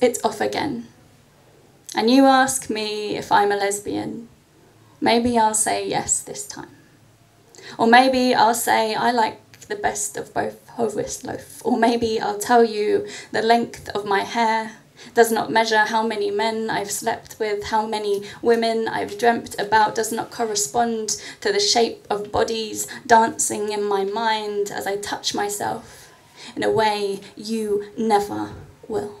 it's off again. And you ask me if I'm a lesbian. Maybe I'll say yes this time. Or maybe I'll say I like the best of both Hovis loaf. Or maybe I'll tell you the length of my hair does not measure how many men I've slept with, how many women I've dreamt about, does not correspond to the shape of bodies dancing in my mind as I touch myself in a way you never will.